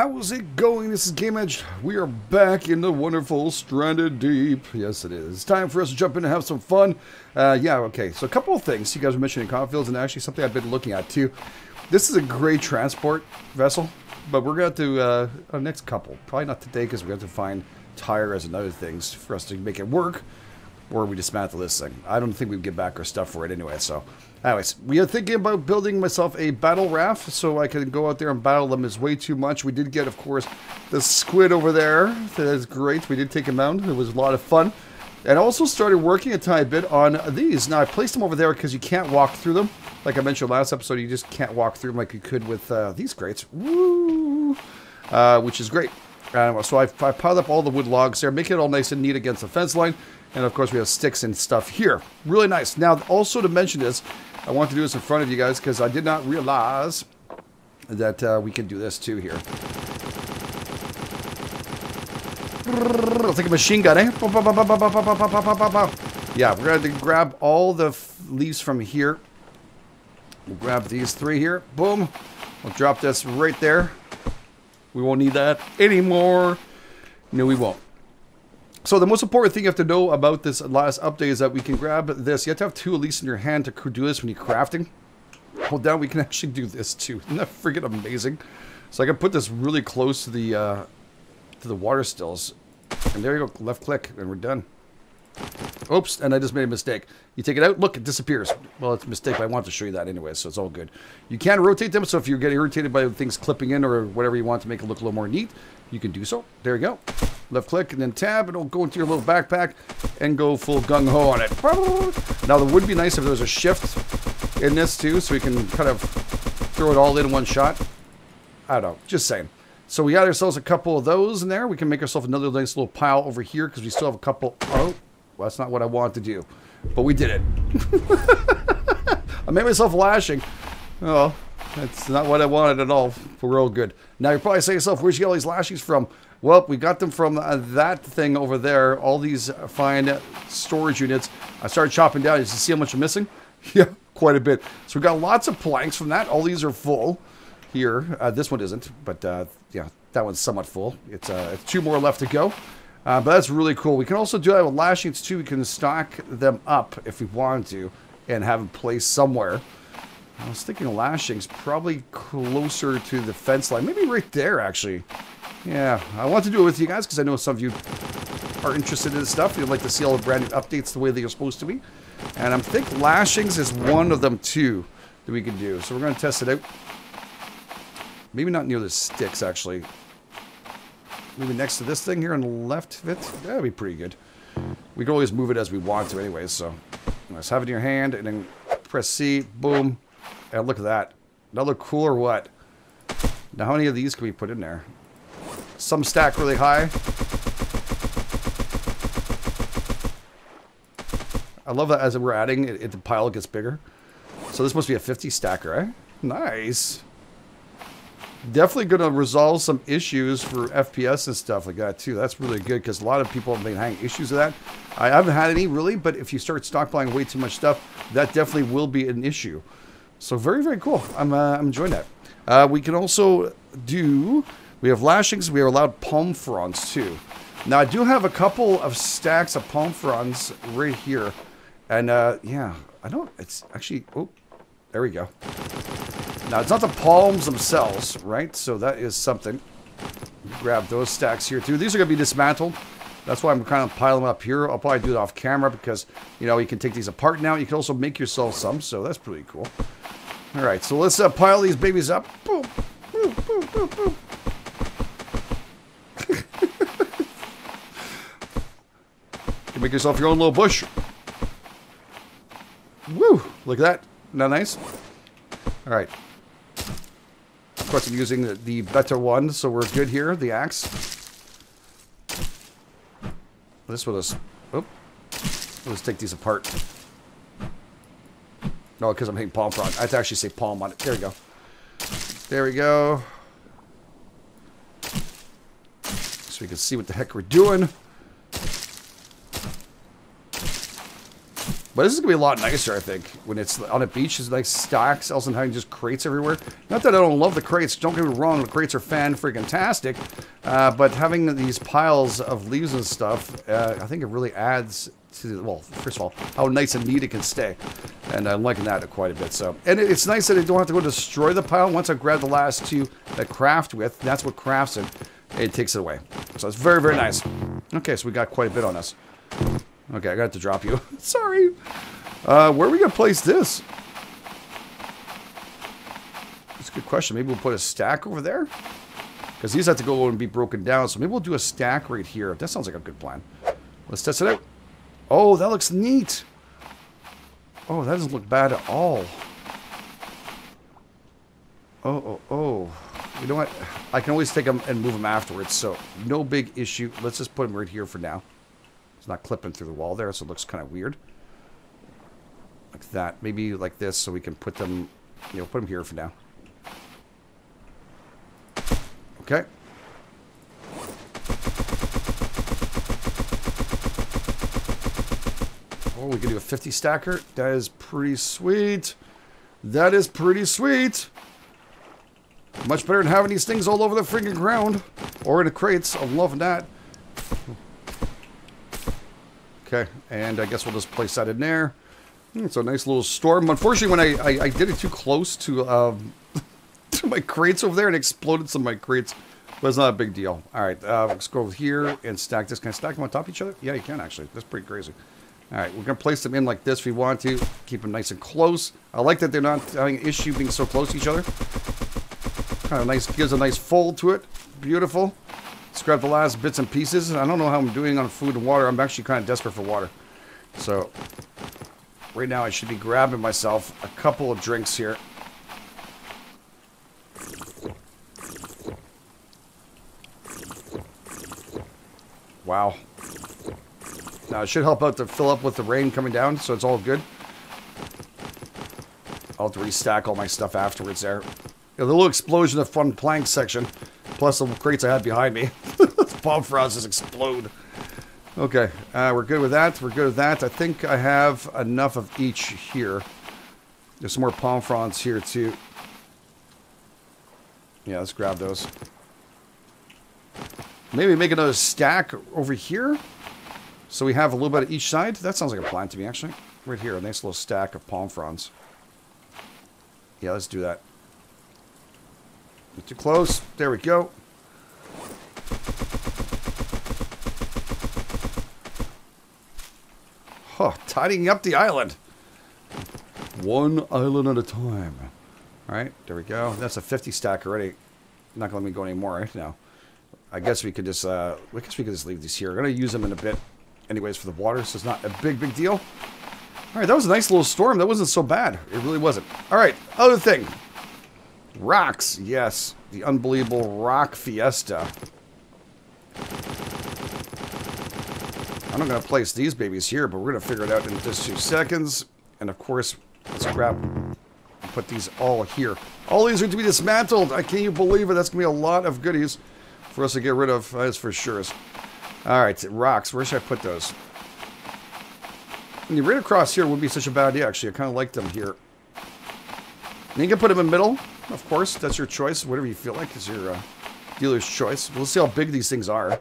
How's it going? This is GameEdged. We are back in the wonderful Stranded Deep. Yes, it is. Time for us to jump in and have some fun. Uh, yeah, okay. So a couple of things you guys were mentioning Conffields, and actually something I've been looking at too. This is a great transport vessel, but we're going to uh, our next couple. Probably not today because we have to find tires and other things for us to make it work, or we dismantle this thing. I don't think we'd get back our stuff for it anyway. So, anyways, we are thinking about building myself a battle raft so I can go out there and battle them. Is way too much. We did get, of course, the squid over there. That is great. We did take him out. It was a lot of fun. And also started working a tiny bit on these. Now, I placed them over there because you can't walk through them. Like I mentioned last episode, you just can't walk through them like you could with uh, these crates. Woo! Uh, which is great. Uh, so I, I piled up all the wood logs there, making it all nice and neat against the fence line. And of course, we have sticks and stuff here. Really nice. Now, also to mention this, I want to do this in front of you guys because I did not realize that uh, we can do this too here. I'll take a machine gun, eh? Yeah, we're going to grab all the leaves from here. We'll grab these three here. Boom. We'll drop this right there. We won't need that anymore. No, we won't. So the most important thing you have to know about this last update is that we can grab this. You have to have two at least in your hand to do this when you're crafting. Hold down, we can actually do this too. Isn't that freaking amazing? So I can put this really close to the uh, to the water stills. And there you go, left click, and we're done. Oops, and I just made a mistake. You take it out, look, it disappears. Well, it's a mistake, but I wanted to show you that anyway, so it's all good. You can rotate them, so if you're getting irritated by things clipping in or whatever you want to make it look a little more neat, you can do so. There you go. Left click and then tab, and it'll go into your little backpack and go full gung-ho on it. Now, it would be nice if there was a shift in this too, so we can kind of throw it all in one shot. I don't know, just saying. So we got ourselves a couple of those in there. We can make ourselves another nice little pile over here because we still have a couple. Oh, well, that's not what I wanted to do. But we did it. I made myself lashing. Oh, that's not what I wanted at all. We're all good. Now you're probably saying to yourself, where'd you get all these lashings from? Well, we got them from uh, that thing over there. All these fine storage units. I started chopping down. You see how much I'm missing? yeah, quite a bit. So we got lots of planks from that. All these are full here. Uh, this one isn't, but uh, yeah, that one's somewhat full. It's, uh, it's two more left to go. Uh, but that's really cool. We can also do that with lashings too. We can stock them up if we want to and have them placed somewhere. I was thinking lashings probably closer to the fence line. Maybe right there, actually. Yeah, I want to do it with you guys because I know some of you are interested in this stuff. You'd like to see all the brand new updates the way they are supposed to be. And I think lashings is one of them too that we can do. So we're going to test it out. Maybe not near the sticks, actually. Maybe next to this thing here on the left of it. That'd be pretty good. We can always move it as we want to anyway, so. Let's have it in your hand and then press C. Boom. And look at that. Another cool or what? Now how many of these can we put in there? Some stack really high. I love that as we're adding, it, it, the pile gets bigger. So this must be a 50 stacker, eh? Nice definitely going to resolve some issues for FPS and stuff like that too. That's really good because a lot of people have been having issues with that. I haven't had any really, but if you start stockpiling way too much stuff, that definitely will be an issue. So very, very cool. I'm, uh, I'm enjoying that. Uh, we can also do, we have lashings, we are allowed palm fronds too. Now I do have a couple of stacks of palm fronds right here. And uh, yeah, I don't, it's actually, oh, there we go. Now, it's not the palms themselves, right? So that is something. Grab those stacks here, too. These are going to be dismantled. That's why I'm kind of piling them up here. I'll probably do it off camera because, you know, you can take these apart now. You can also make yourself some, so that's pretty cool. All right, so let's uh, pile these babies up. Boom, boom, boom, boom, boom. you make yourself your own little bush. Woo! Look at that. Not nice? All right. Course, I'm using the, the better one, so we're good here. The axe. This will just... Let's take these apart. No, because I'm hitting palm frond. I have to actually say palm on it. There we go. There we go. So we can see what the heck we're doing. But this is going to be a lot nicer, I think, when it's on a beach. It's like stacks, having just crates everywhere. Not that I don't love the crates. Don't get me wrong, the crates are fan-freaking-tastic. Uh, but having these piles of leaves and stuff, uh, I think it really adds to, well, first of all, how nice and neat it can stay. And I'm liking that quite a bit. So, And it's nice that I don't have to go destroy the pile. Once I grab the last two that craft with, that's what crafts it. It takes it away. So it's very, very nice. Okay, so we got quite a bit on us. Okay, I got to drop you. Sorry. Uh, where are we going to place this? That's a good question. Maybe we'll put a stack over there? Because these have to go and be broken down. So maybe we'll do a stack right here. That sounds like a good plan. Let's test it out. Oh, that looks neat. Oh, that doesn't look bad at all. Oh, oh, oh. You know what? I can always take them and move them afterwards, so no big issue. Let's just put them right here for now. It's not clipping through the wall there, so it looks kind of weird. Like that. Maybe like this, so we can put them, you know, put them here for now. Okay. Oh, we can do a 50 stacker. That is pretty sweet. That is pretty sweet. Much better than having these things all over the freaking ground. Or in the crates. I'm loving that. Okay, and I guess we'll just place that in there. Hmm, it's a nice little storm. Unfortunately, when I, I, I did it too close to um, to my crates over there and exploded some of my crates, but it's not a big deal. All right, uh, let's go over here and stack this. Can I stack them on top of each other? Yeah, you can actually. That's pretty crazy. All right, we're going to place them in like this if we want to. Keep them nice and close. I like that they're not having an issue being so close to each other. Kind of nice, gives a nice fold to it. Beautiful. Grab the last bits and pieces. I don't know how I'm doing on food and water. I'm actually kind of desperate for water. So, right now I should be grabbing myself a couple of drinks here. Wow. Now, it should help out to fill up with the rain coming down, so it's all good. I'll have to restack all my stuff afterwards there. Yeah, the little explosion of fun plank section plus the crates I had behind me. Palm fronds just explode. Okay, uh, we're good with that. We're good with that. I think I have enough of each here. There's some more palm fronds here too. Yeah, let's grab those. Maybe make another stack over here. So we have a little bit of each side. That sounds like a plan to me, actually. Right here, a nice little stack of palm fronds. Yeah, let's do that. Too close. There we go. Oh, tidying up the island. One island at a time. All right, there we go. That's a 50 stack already. Not gonna let me go anymore right now. I guess we could just, uh, I guess we could just leave these here. I'm gonna use them in a bit, anyways, for the water, so it's not a big, big deal. All right, that was a nice little storm. That wasn't so bad. It really wasn't. All right, other thing. Rocks, yes. The unbelievable rock fiesta. I'm not going to place these babies here, but we're going to figure it out in just two seconds. And of course, let's grab put these all here. All these are to be dismantled. I can't even believe it. That's going to be a lot of goodies for us to get rid of. That's for sure. All right, rocks. Where should I put those? And right across here would be such a bad idea, actually. I kind of like them here. And you can put them in the middle. Of course, that's your choice. Whatever you feel like is your uh, dealer's choice. We'll see how big these things are.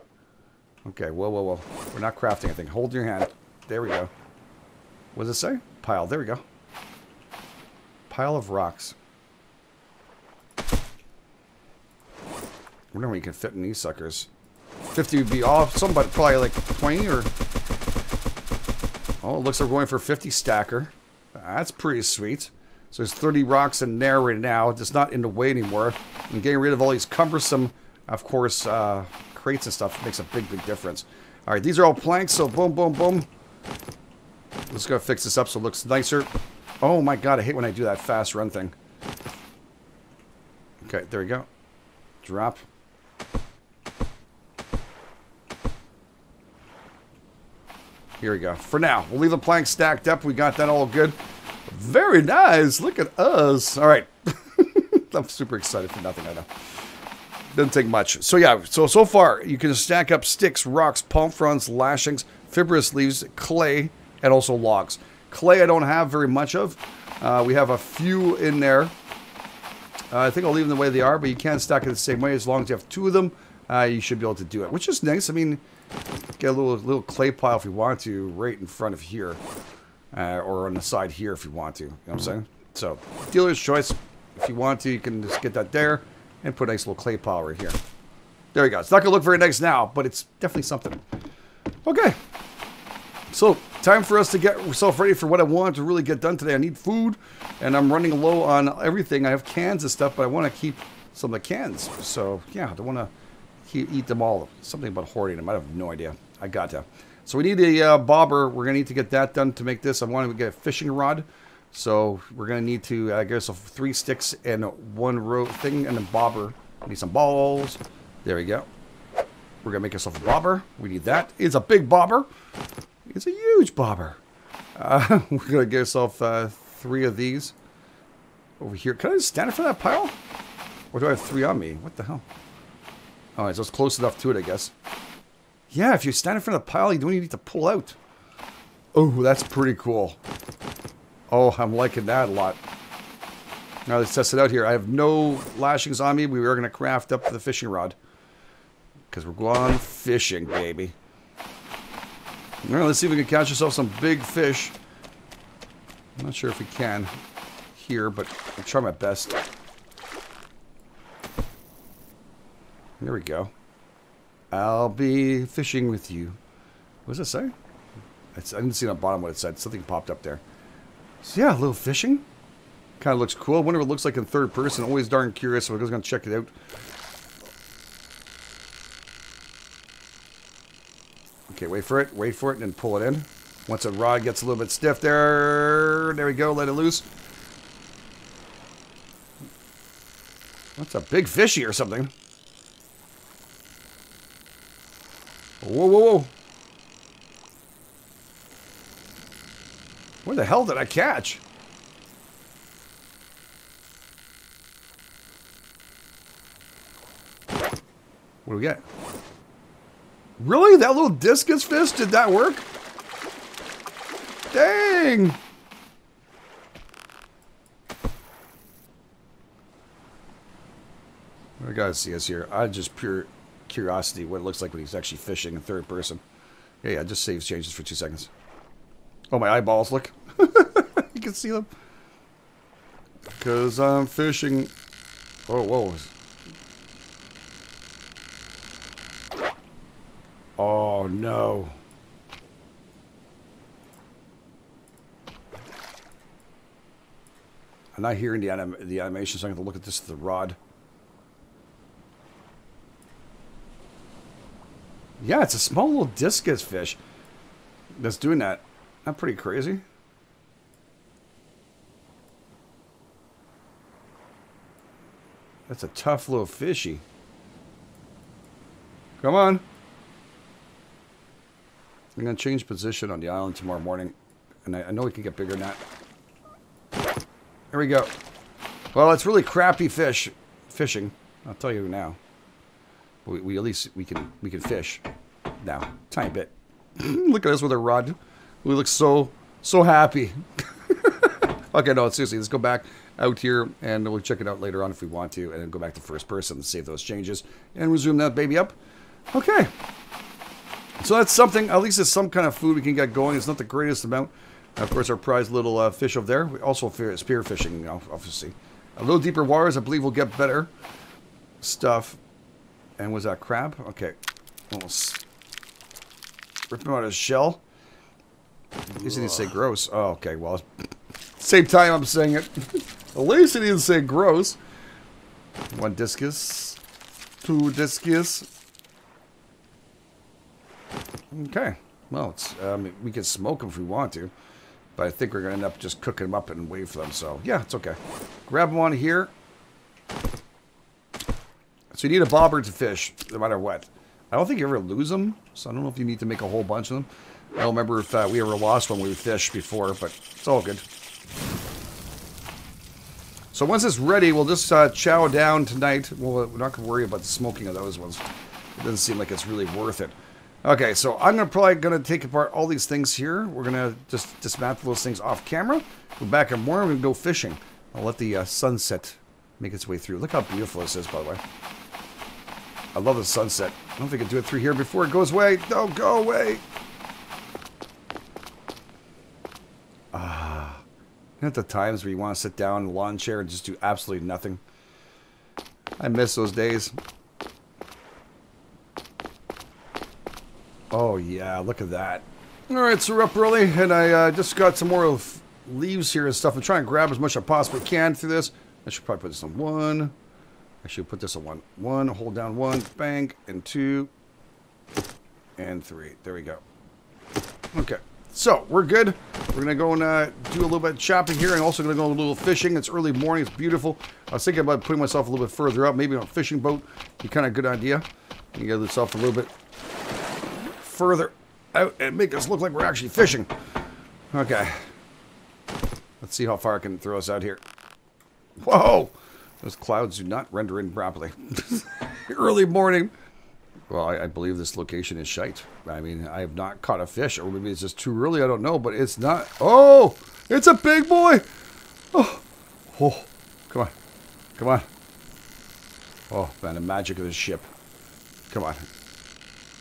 Okay, whoa, whoa, whoa. We're not crafting anything. Hold your hand. There we go. What does it say? Pile. There we go. Pile of rocks. I wonder you can fit in these suckers. 50 would be off. Somebody probably like 20 or... Oh, it looks like we're going for 50 stacker. That's pretty sweet. So there's 30 rocks in there right now. It's not in the way anymore. And getting rid of all these cumbersome, of course, uh, crates and stuff makes a big, big difference. All right, these are all planks, so boom, boom, boom. Let's go fix this up so it looks nicer. Oh my god, I hate when I do that fast run thing. Okay, there we go. Drop. Here we go. For now, we'll leave the planks stacked up. We got that all good. Very nice. Look at us. All right. I'm super excited for nothing, I know. Doesn't take much. So yeah, so so far you can stack up sticks, rocks, palm fronds, lashings, fibrous leaves, clay, and also logs. Clay I don't have very much of. Uh, we have a few in there. Uh, I think I'll leave them the way they are, but you can stack it the same way as long as you have two of them. Uh, you should be able to do it, which is nice. I mean, get a little little clay pile if you want to, right in front of here, uh, or on the side here if you want to. You know what I'm saying? So, dealer's choice. If you want to, you can just get that there and put a nice little clay pile right here. There we go. It's not going to look very nice now, but it's definitely something. Okay. So, time for us to get ourselves ready for what I want to really get done today. I need food, and I'm running low on everything. I have cans and stuff, but I want to keep some of the cans. So, yeah, I don't want to eat them all. Something about hoarding them. I have no idea. I got to. So we need a uh, bobber. We're going to need to get that done to make this. I want to get a fishing rod. So we're going to need to, I guess, three sticks and one row thing and a bobber. Need some balls. There we go. We're going to make ourselves a bobber. We need that. It's a big bobber. It's a huge bobber. Uh, we're going to get ourselves uh, three of these over here. Can I just stand front of that pile? Or do I have three on me? What the hell? All right, so it's close enough to it, I guess. Yeah, if you stand in front of the pile, you don't even need to pull out. Oh, that's pretty cool. Oh, I'm liking that a lot. Now let's test it out here. I have no lashings on me. We are going to craft up the fishing rod. Because we're going fishing, baby. All right, let's see if we can catch ourselves some big fish. I'm not sure if we can here, but I'll try my best. There we go. I'll be fishing with you. What does it say? I didn't see on the bottom what it said. Something popped up there. So yeah, a little fishing. Kind of looks cool. I wonder what it looks like in third person. Always darn curious, so I was going to check it out. Okay, wait for it, wait for it, and then pull it in. Once a rod gets a little bit stiff there, there we go, let it loose. That's a big fishy or something. Whoa, whoa, whoa. Where the hell did I catch? What do we get? Really? That little discus fish? Did that work? Dang! I gotta see us here. I just pure curiosity what it looks like when he's actually fishing in third person. Yeah, yeah, just saves changes for two seconds. Oh, my eyeballs, look. you can see them. Because I'm fishing. Oh, whoa. Oh, no. I'm not hearing the, anim the animation, so I'm going to look at this the rod. Yeah, it's a small little discus fish that's doing that. That's pretty crazy. That's a tough little fishy. Come on. I'm going to change position on the island tomorrow morning. And I, I know we can get bigger than that. There we go. Well, it's really crappy fish. Fishing. I'll tell you now. We, we at least we can we can fish now. Tiny bit. Look at us with a rod. We look so so happy. okay, no, seriously, let's go back out here and we'll check it out later on if we want to, and go back to first person, save those changes, and resume that baby up. Okay. So that's something, at least it's some kind of food we can get going. It's not the greatest amount. Of course, our prized little uh, fish over there. We also spear fishing, obviously. A little deeper waters, I believe we'll get better stuff. And was that crab? Okay. Almost rip him out of his shell. At least he didn't say gross. Oh, okay. Well, same time I'm saying it. At least he didn't say gross. One discus. Two discus. Okay. Well, it's, um, we can smoke them if we want to. But I think we're going to end up just cooking them up and wait for them. So, yeah, it's okay. Grab one here. So you need a bobber to fish, no matter what. I don't think you ever lose them. So I don't know if you need to make a whole bunch of them. I don't remember if uh, we ever lost one we fished before, but it's all good. So once it's ready, we'll just uh, chow down tonight. Well, we're not going to worry about the smoking of those ones. It doesn't seem like it's really worth it. Okay, so I'm gonna probably gonna take apart all these things here. We're gonna just dismantle those things off camera. Go back more. We're gonna go fishing. I'll let the uh, sunset make its way through. Look how beautiful this is, by the way. I love the sunset. I don't think I can do it through here before it goes away. No, go away. Ah, at the times where you want to sit down in a lawn chair and just do absolutely nothing. I miss those days. Oh, yeah, look at that. All right, so we're up early, and I uh, just got some more leaves here and stuff. I'm trying to grab as much as I possibly can through this. I should probably put this on one. I should put this on one. One, hold down one, bang, and two, and three. There we go. Okay, so we're good. We're going to go and uh, do a little bit of chopping here, and also going to go a little fishing. It's early morning. It's beautiful. I was thinking about putting myself a little bit further up, maybe on a fishing boat. Be kind of a good idea. You get yourself a little bit further out and make us look like we're actually fishing. Okay. Let's see how far I can throw us out here. Whoa! Those clouds do not render in properly. Early morning. Well, I, I, believe this location is shite. I mean, I have not caught a fish, or maybe it's just too early. I don't know, but it's not. Oh! It's a big boy! Oh! Oh! Come on. Come on. Oh, man, the magic of this ship. Come on.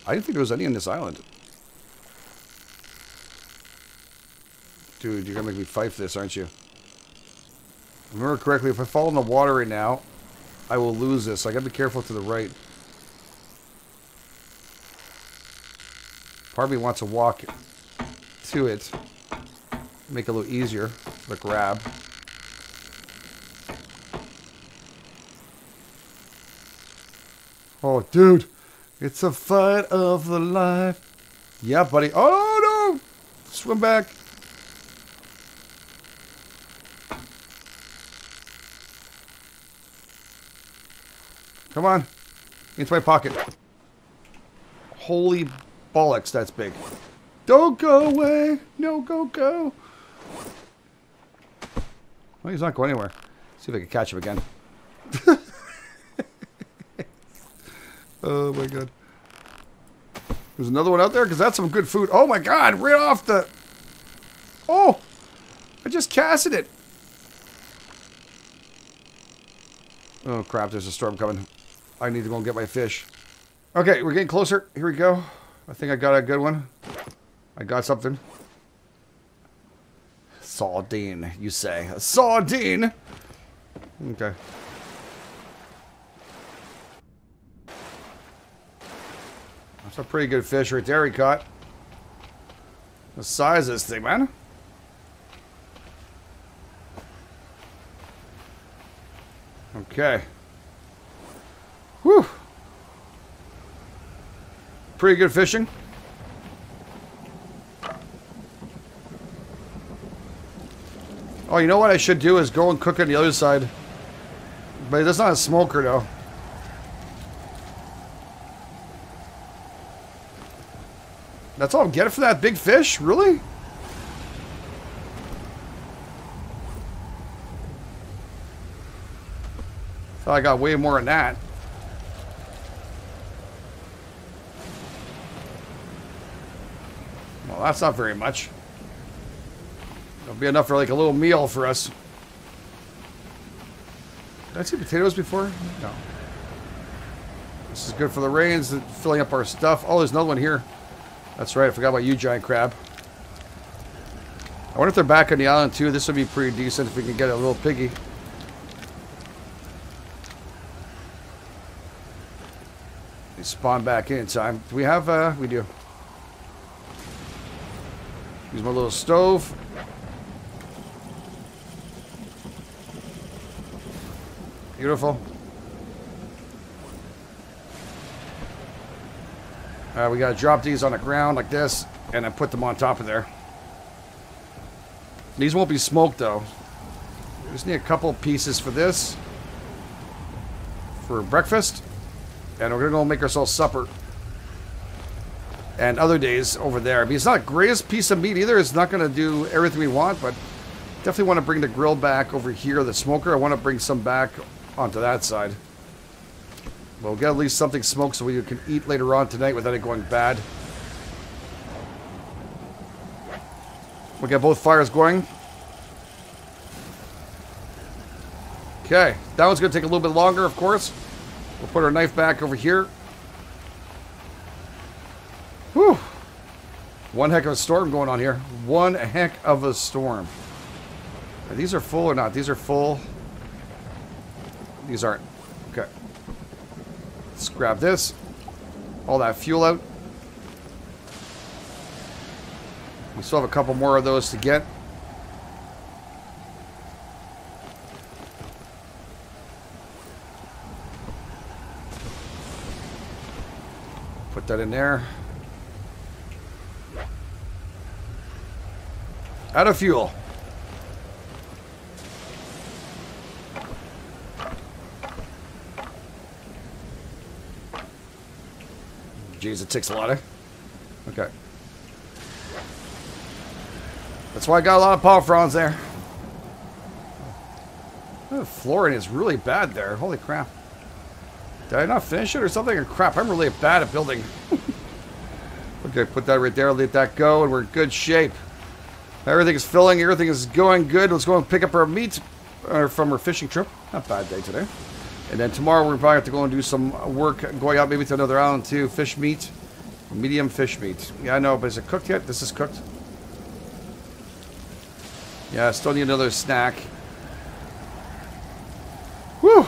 I didn't think there was any on this island. Dude, you're gonna make me fight for this, aren't you? Remember correctly, if I fall in the water right now, I will lose this. So I gotta be careful to the right. Part wants to walk to it. Make it a little easier the grab. Oh, dude. It's a fight of the life. Yeah, buddy. Oh, no! Swim back. Come on. Into my pocket. Holy bollocks, that's big. Don't go away. No, go, go. Well, he's not going anywhere. Let's See if I can catch him again. Oh my god. There's another one out there? Because that's some good food. Oh my god, right off the... Oh! I just casted it. Oh crap, there's a storm coming. I need to go and get my fish. Okay, we're getting closer. Here we go. I think I got a good one. I got something. Sardine, you say. A sardine! Okay. That's a pretty good fish right there he caught. The size of this thing, man. Okay. Whew. Pretty good fishing. Oh, you know what I should do is go and cook on the other side. But that's not a smoker, though. That's all I'm getting for that big fish? Really? Thought I got way more than that. That's not very much. It'll be enough for like a little meal for us. Did I see potatoes before? No. This is good for the rains, filling up our stuff. Oh, there's another one here. That's right, I forgot about you, giant crab. I wonder if they're back on the island too. This would be pretty decent if we can get a little piggy. They spawn back in time. Do we have, uh, we do. Use my little stove. Beautiful. Uh, we got to drop these on the ground like this and then put them on top of there. These won't be smoked though. We just need a couple pieces for this. For breakfast. And we're to go make ourselves supper and other days over there. I mean, it's not the greatest piece of meat either. It's not going to do everything we want, but definitely want to bring the grill back over here, the smoker. I want to bring some back onto that side. We'll get at least something smoked so we can eat later on tonight without it going bad. We'll get both fires going. Okay, that one's going to take a little bit longer, of course. We'll put our knife back over here. One heck of a storm going on here. One heck of a storm. These are full or not? These are full. These aren't. Okay. Let's grab this. All that fuel out. We still have a couple more of those to get. Put that in there. Out of fuel. Jeez, it takes a lot of... Okay. That's why I got a lot of palm fronds there. Oh, flooring is really bad there. Holy crap. Did I not finish it or something? Or crap, I'm really bad at building. okay, put that right there. Let that go, and we're in good shape. Everything is filling. Everything is going good. Let's go and pick up our meat uh, from our fishing trip. Not bad day today. And then tomorrow we're probably have to go and do some work going out maybe to another island too. Fish meat. Medium fish meat. Yeah, I know, but is it cooked yet? This is cooked. Yeah, still need another snack. Whew.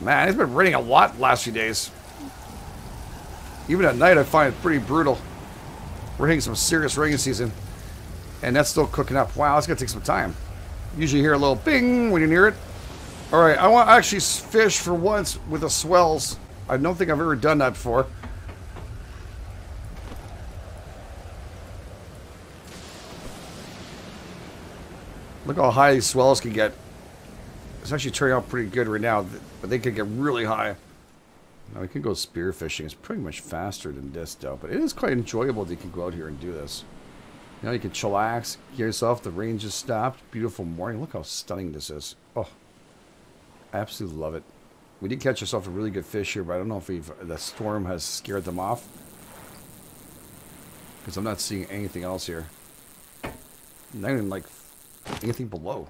Man, it's been raining a lot last few days. Even at night, I find it pretty brutal. We're hitting some serious rain season. And that's still cooking up. Wow, that's to take some time. Usually hear a little bing when you near it. All right, I want to actually fish for once with the swells. I don't think I've ever done that before. Look how high these swells can get. It's actually turning out pretty good right now, but they could get really high. Now we can go spearfishing. It's pretty much faster than this, though. But it is quite enjoyable that you can go out here and do this. You know, you can chillax, get yourself. The rain just stopped. Beautiful morning. Look how stunning this is. Oh, I absolutely love it. We did catch ourselves a really good fish here, but I don't know if we've, the storm has scared them off. Because I'm not seeing anything else here. Not even like anything below.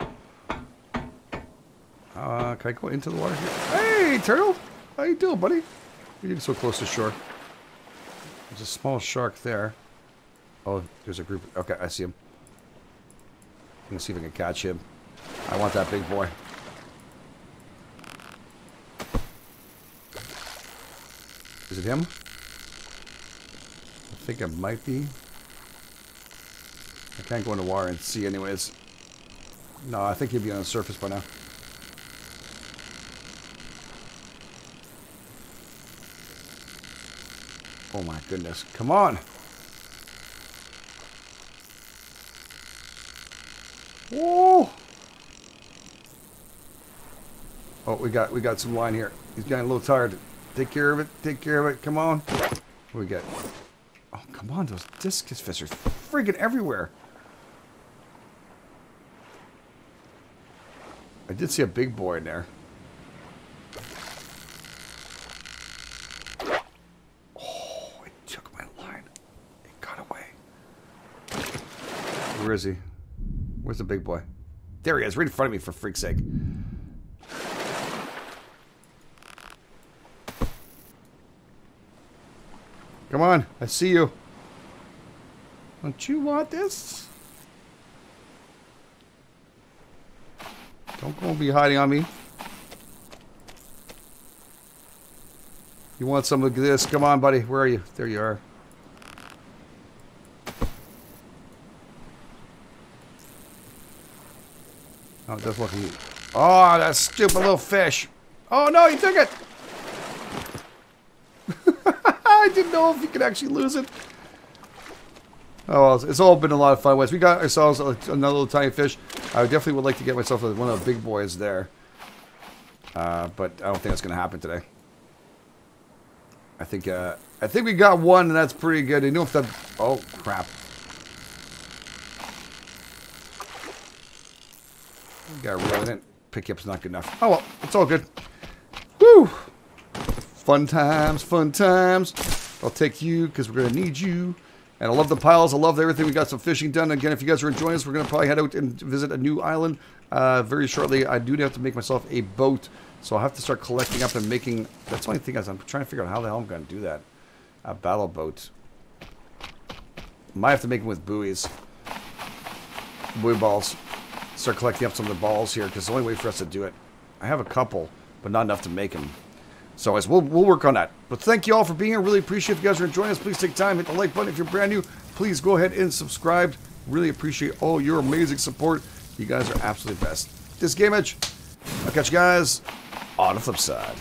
Uh, can I go into the water here? Hey, turtle! How you doing, buddy? You're getting so close to shore. There's a small shark there. Oh, there's a group. Okay, I see him. I'm gonna see if I can catch him. I want that big boy. Is it him? I think it might be. I can't go in the water and see anyways. No, I think he'd be on the surface by now. Oh my goodness. Come on. Whoa. Oh, we got we got some line here. He's getting a little tired. Take care of it. Take care of it. Come on. What we got? Oh, come on. Those discus fish are freaking everywhere. I did see a big boy in there. Oh, it took my line. It got away. Where is he? Where's the big boy? There he is, right in front of me, for freak's sake. Come on, I see you. Don't you want this? Don't go and be hiding on me. You want some of this? Come on, buddy. Where are you? There you are. Oh, it does look neat. Oh, that stupid little fish. Oh, no, he took it. I didn't know if you could actually lose it. Oh, well, it's all been a lot of fun. We got ourselves another little tiny fish. I definitely would like to get myself one of the big boys there. Uh, but I don't think that's going to happen today. I think uh, I think we got one, and that's pretty good. I know if that... Oh, crap. Got it in. Pickup's not good enough. Oh, well, it's all good. Woo! Fun times, fun times. I'll take you, because we're going to need you. And I love the piles. I love everything. We got some fishing done. Again, if you guys are enjoying this, we're going to probably head out and visit a new island uh, very shortly. I do have to make myself a boat. So I'll have to start collecting up and making... That's the only thing is I'm trying to figure out how the hell I'm going to do that. A battle boat. Might have to make them with buoys. Buoy balls. Start collecting up some of the balls here because the only way for us to do it. I have a couple, but not enough to make them. So anyways, we'll, we'll work on that. But thank you all for being here. Really appreciate if you guys are enjoying us. Please take time, hit the like button. If you're brand new, please go ahead and subscribe. Really appreciate all your amazing support. You guys are absolutely best. This GameEdged. I'll catch you guys on the flip side.